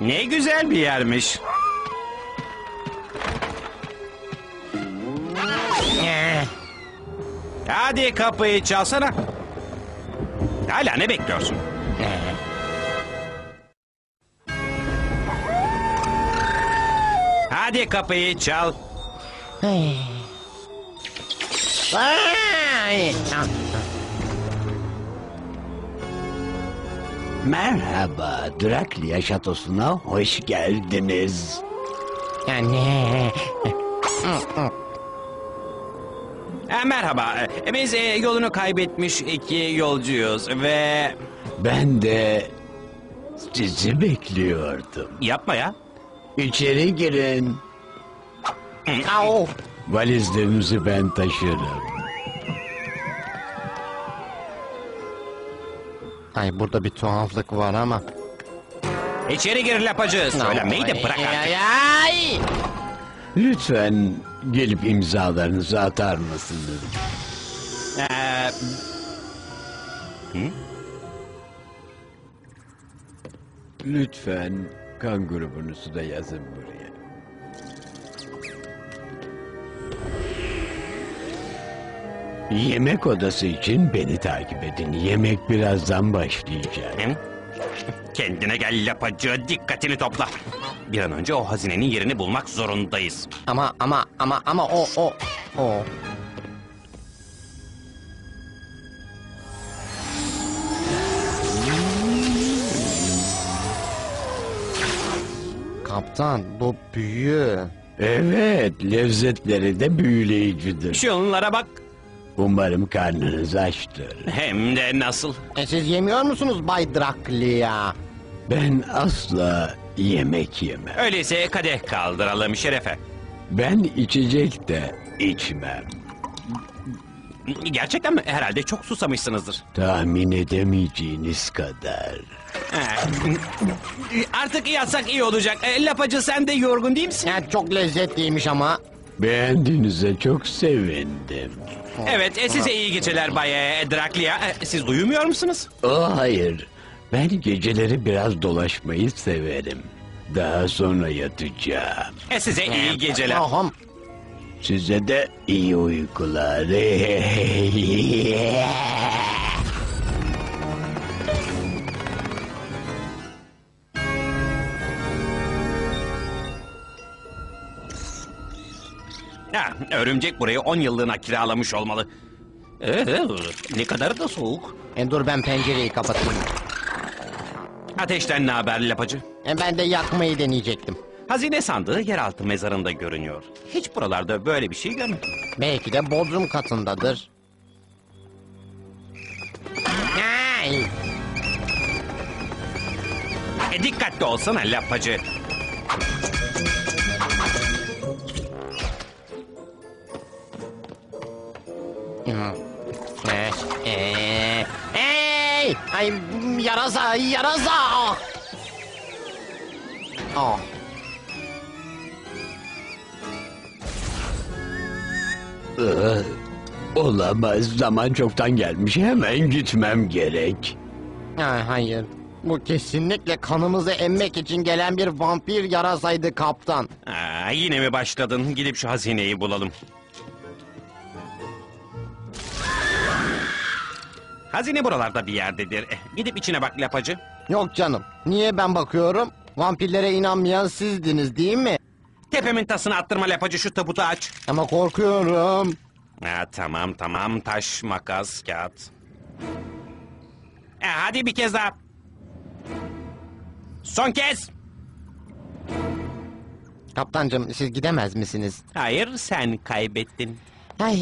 Ne güzel bir yermiş. Eh. Hadi kapıyı çalsana. Hala ne bekliyorsun? Eh. Hadi kapıyı çal. Ay. Ay. Merhaba, Draklia Şatosu'na hoş geldiniz. Yani. Ha, merhaba. E, Biz e, yolunu kaybetmiş iki yolcuyuz ve... Ben de sizi bekliyordum. Yapma ya. İçeri girin. Au. Valizlerinizi ben taşırım. Ay burada bir tuhaflık var ama. İçeri gir lapacı. Söylenmeyi de bırak artık. ay, ay. Lütfen gelip imzalarınızı atar mısınız? Ee, Lütfen kan grubunuzu da yazın buraya. Yemek odası için beni takip edin. Yemek birazdan başlayacak. Hı? Kendine gel lapacı. Dikkatini topla. Bir an önce o hazinenin yerini bulmak zorundayız. Ama ama ama ama o o o. Kaptan bu büyü. Evet, lezzetleri de büyüleyicidir. Şunlara bak. Umarım karnınız açtır. Hem de nasıl. E siz yemiyor musunuz Bay Draklia? Ben asla yemek yemem. Öyleyse kadeh kaldıralım şerefe. Ben içecek de içmem. Gerçekten mi? Herhalde çok susamışsınızdır. Tahmin edemeyeceğiniz kadar. Ee, Artık yatsak iyi olacak. Ee, Lapacı sen de yorgun değil misin? Yani çok lezzetliymiş ama. Beğendiğinize çok sevindim. Evet, e, size iyi geceler Bay e, Draklia. E, Siz uyumuyor musunuz? Oh hayır. Ben geceleri biraz dolaşmayı severim. Daha sonra yatacağım. E, size iyi geceler. Aham. Size de iyi uykular. örümcek burayı 10 yıllığına kiralamış olmalı. Ee, ne kadar da soğuk. E, dur ben pencereyi kapatayım. Ateşten ne haber Lapacı? E, ben de yakmayı deneyecektim. Hazine sandığı yeraltı mezarında görünüyor. Hiç buralarda böyle bir şey görmedim. Belki de bodrum katındadır. Ay. E, dikkatli olsana Lapacı. Yarasa, yarasa! Oh. Iı, Olamaz. Zaman çoktan gelmiş. Hemen gitmem gerek. Ay, hayır. Bu kesinlikle kanımızı emmek için gelen bir vampir yarasaydı kaptan. Aa, yine mi başladın? Gidip şu hazineyi bulalım. Hazine buralarda bir yerdedir. Eh, Gidip içine bak Lapacı. Yok canım. Niye ben bakıyorum? Vampirlere inanmayan sizdiniz değil mi? Tepemin tasını attırma Lapacı şu tabutu aç. Ama korkuyorum. Ha, tamam tamam taş, makas, kağıt. E, hadi bir kez daha. Son kez. Kaptancım siz gidemez misiniz? Hayır sen kaybettin. Ay.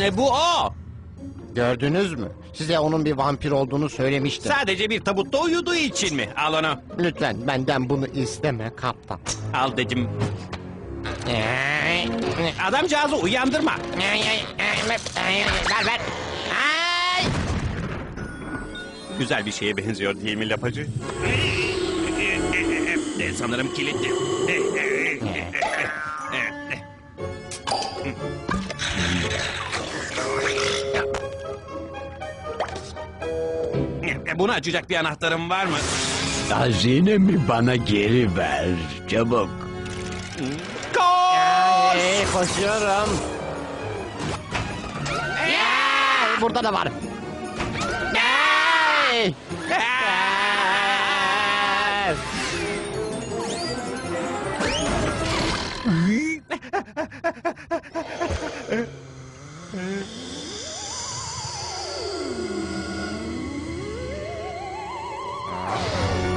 Ay. E, bu o. Gördünüz mü? Size onun bir vampir olduğunu söylemiştim. Sadece bir tabutta uyuduğu için mi? Al onu. Lütfen benden bunu isteme kaptan. Al dedim. Adamcağızı uyandırma. Ver ver. Güzel bir şeye benziyor değil mi lapacı? Sanırım kilitli. Bunu açacak bir anahtarım var mı? Hazinemi bana geri ver. Çabuk. Koş! Hey, koşuyorum. Ay, Burada da var. Ay! Ay!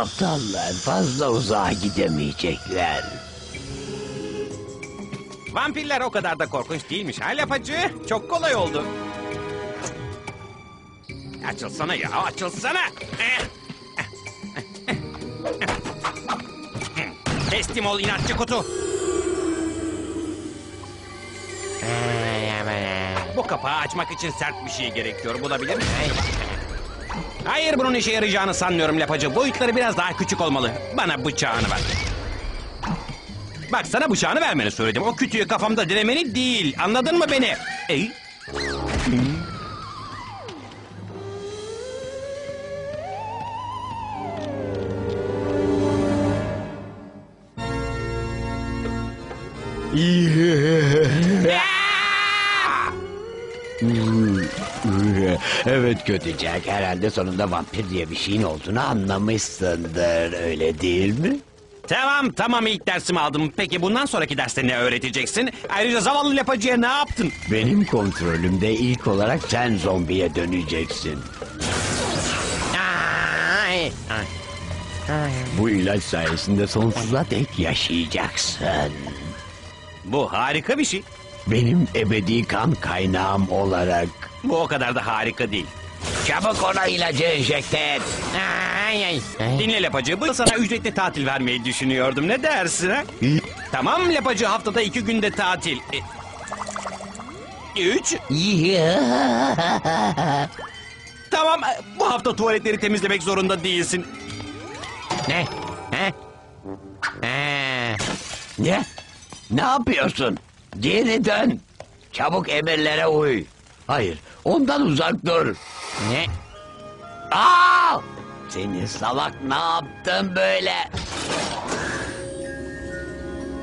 Aptallar fazla uzağa gidemeyecekler. Vampirler o kadar da korkunç değilmiş ha lapacı. Çok kolay oldu. Açılsana ya açılsana. Teslim ol inatçı kutu. Bu kapağı açmak için sert bir şey gerekiyor. Bulabilir misin acaba? Hayır bunun işe yarayacağını sanmıyorum lapacı. Boyutları biraz daha küçük olmalı. Bana bıçağını ver. Bak sana bıçağını vermeni söyledim. O kütüğü kafamda denemeni değil. Anladın mı beni? Ey. Evet kötü Jack. Herhalde sonunda vampir diye bir şeyin olduğunu anlamışsındır. Öyle değil mi? Tamam tamam ilk dersimi aldım. Peki bundan sonraki derste ne öğreteceksin? Ayrıca zavallı lapacıya ne yaptın? Benim kontrolümde ilk olarak sen zombiye döneceksin. Ay. Ay. Ay. Bu ilaç sayesinde sonsuza dek yaşayacaksın. Bu harika bir şey. Benim ebedi kan kaynağım olarak. Bu o kadar da harika değil. Çabuk ona ilacı enjekte et. Ay. Ay. Dinle lapacı, bu yıl sana ücretli tatil vermeyi düşünüyordum. Ne dersin ha? Tamam lapacı, haftada iki günde tatil. E, üç. Tamam, e, bu hafta tuvaletleri temizlemek zorunda değilsin. Ne? He? He. ne? Ne yapıyorsun? Geri dön. Çabuk emirlere uy. Hayır, ondan uzak dur. Ne? Aa! Seni salak ne yaptın böyle?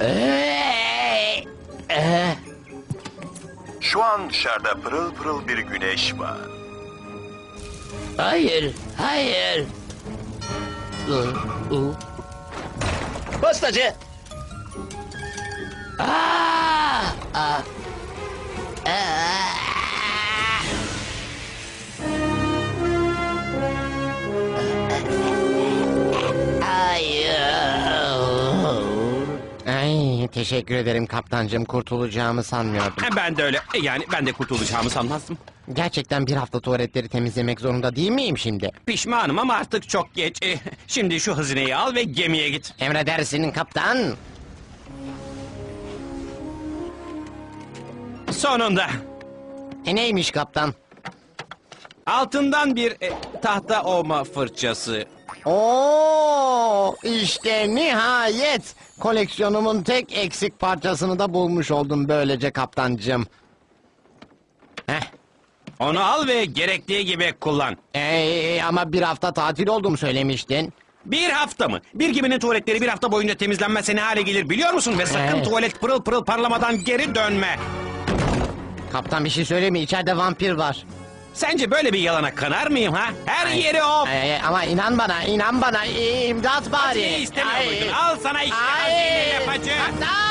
Ee, ee, Şu an dışarıda pırıl pırıl bir güneş var. hayır, hayır. Postacı. Aa! Aa! Aa! Teşekkür ederim kaptancım kurtulacağımı sanmıyordum. E, Ben de öyle. E, Yani ben de kurtulacağımı sanmazdım. Gerçekten bir hafta tuvaletleri temizlemek zorunda değil miyim şimdi? Pişmanım ama artık çok geç. E, Şimdi şu hazineyi al ve gemiye git. Emredersin kaptan. Sonunda. E neymiş kaptan? Altından bir e, tahta ovma fırçası. Oo, işte nihayet koleksiyonumun tek eksik parçasını da bulmuş oldum böylece kaptancım. Heh. Onu al ve gerektiği gibi kullan. Ee, ama bir hafta tatil oldum söylemiştin. Bir hafta mı? Bir geminin tuvaletleri bir hafta boyunca temizlenmezse ne hale gelir biliyor musun? Ve sakın Evet. tuvalet pırıl pırıl parlamadan geri dönme. Kaptan bir şey söyleme içeride vampir var. Sence böyle bir yalana kanar mıyım ha? Her yeri o. Ay, ama inan bana inan bana imdat bari. İstemiyor Ay. muydun? Al sana işte Ay. hazine yapacı. Kaptan!